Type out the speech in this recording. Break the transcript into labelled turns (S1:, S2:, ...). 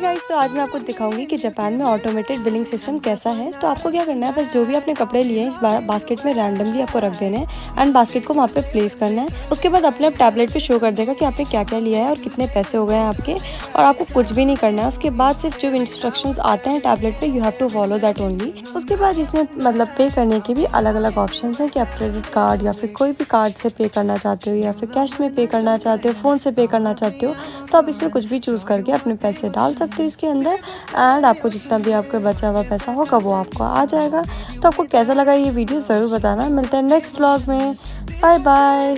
S1: Guys तो आज मैं आपको दिखाऊँगी कि जापान में ऑटोमेटेड बिलिंग सिस्टम कैसा है। तो आपको क्या करना है बस जो भी आपने कपड़े लिए हैं इस बा, बास्केट में रैंडमली आपको रख देना है एंड बास्केट को वहाँ पे प्लेस करना है। उसके बाद अपने आप टैबलेट पे शो कर देगा कि आपने क्या क्या लिया है और कितने पैसे हो गए हैं आपके और आपको कुछ भी नहीं करना है। उसके बाद सिर्फ़ जो इंस्ट्रक्शन आते हैं टैबलेट पे you have to follow that only उसके बाद इसमें मतलब पे करने के भी अलग अलग ऑप्शन है कि आप क्रेडिट कार्ड या फिर कोई भी कार्ड से पे करना चाहते हो या फिर कैश में पे करना चाहते हो फ़ोन से पे करना चाहते हो तो आप इसमें कुछ भी चूज़ करके अपने पैसे डाल सकते हो इसके अंदर। एंड आपको जितना भी आपका बचा हुआ पैसा होगा, वो आपको आ जाएगा। तो आपको कैसा लगा ये वीडियो ज़रूर बताना। मिलते हैं नेक्स्ट ब्लॉग में। Bye bye